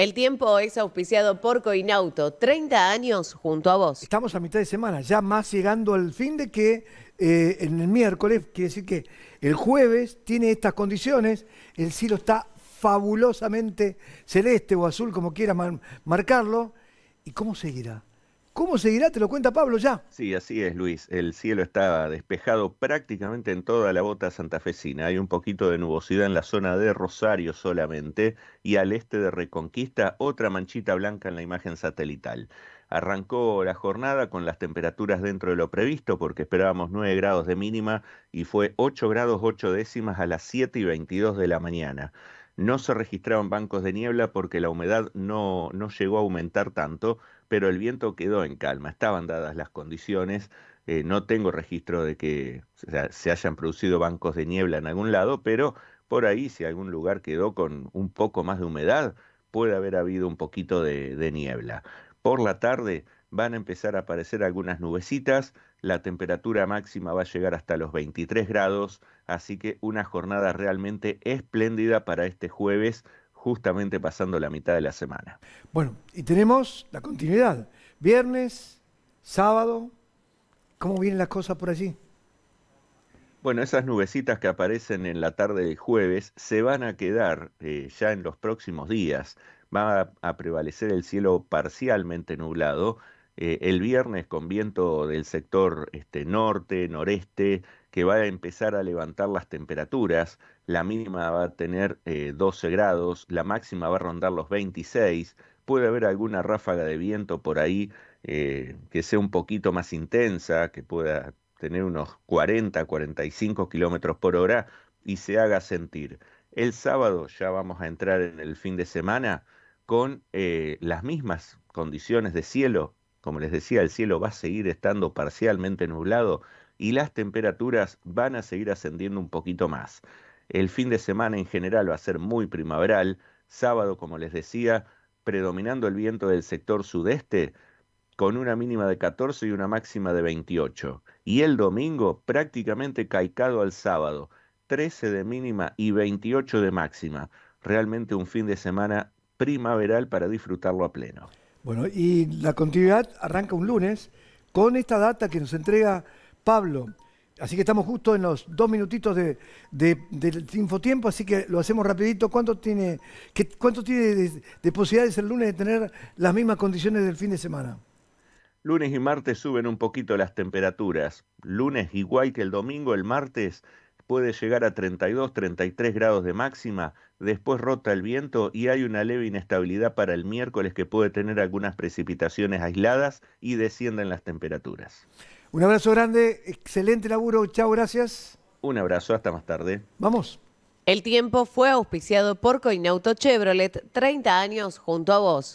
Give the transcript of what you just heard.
El tiempo es auspiciado por Coinauto, 30 años junto a vos. Estamos a mitad de semana, ya más llegando al fin de que eh, en el miércoles, quiere decir que el jueves tiene estas condiciones, el cielo está fabulosamente celeste o azul, como quiera marcarlo. ¿Y cómo seguirá? ¿Cómo seguirá? Te lo cuenta Pablo ya. Sí, así es, Luis. El cielo está despejado prácticamente en toda la bota santafesina. Hay un poquito de nubosidad en la zona de Rosario solamente y al este de Reconquista otra manchita blanca en la imagen satelital. Arrancó la jornada con las temperaturas dentro de lo previsto porque esperábamos 9 grados de mínima y fue 8 grados 8 décimas a las 7 y 22 de la mañana. No se registraron bancos de niebla porque la humedad no, no llegó a aumentar tanto, pero el viento quedó en calma. Estaban dadas las condiciones. Eh, no tengo registro de que se hayan producido bancos de niebla en algún lado, pero por ahí, si algún lugar quedó con un poco más de humedad, puede haber habido un poquito de, de niebla. Por la tarde van a empezar a aparecer algunas nubecitas, la temperatura máxima va a llegar hasta los 23 grados, así que una jornada realmente espléndida para este jueves, justamente pasando la mitad de la semana. Bueno, y tenemos la continuidad, viernes, sábado, ¿cómo vienen las cosas por allí? Bueno, esas nubecitas que aparecen en la tarde del jueves se van a quedar eh, ya en los próximos días. Va a prevalecer el cielo parcialmente nublado eh, el viernes con viento del sector este, norte, noreste, que va a empezar a levantar las temperaturas. La mínima va a tener 12 eh, grados, la máxima va a rondar los 26. Puede haber alguna ráfaga de viento por ahí eh, que sea un poquito más intensa, que pueda tener unos 40, 45 kilómetros por hora y se haga sentir. El sábado ya vamos a entrar en el fin de semana con las mismas condiciones de cielo como les decía, el cielo va a seguir estando parcialmente nublado y las temperaturas van a seguir ascendiendo un poquito más. El fin de semana en general va a ser muy primaveral. Sábado, como les decía, predominando el viento del sector sudeste, con una mínima de 14 y una máxima de 28. Y el domingo prácticamente caicado al sábado, 13 de mínima y 28 de máxima. Realmente un fin de semana primaveral para disfrutarlo a pleno. Bueno, y la continuidad arranca un lunes con esta data que nos entrega Pablo. Así que estamos justo en los dos minutitos de, del infotiempo, así que lo hacemos rapidito. ¿Cuánto tiene, qué, cuánto tiene de, posibilidades el lunes de tener las mismas condiciones del fin de semana? Lunes y martes suben un poquito las temperaturas. Lunes igual que el domingo, el martes puede llegar a 32, 33 grados de máxima, después rota el viento y hay una leve inestabilidad para el miércoles que puede tener algunas precipitaciones aisladas y descienden las temperaturas. Un abrazo grande, excelente laburo, chao, gracias. Un abrazo, hasta más tarde. Vamos. El tiempo fue auspiciado por Coinauto Chevrolet, 30 años junto a vos.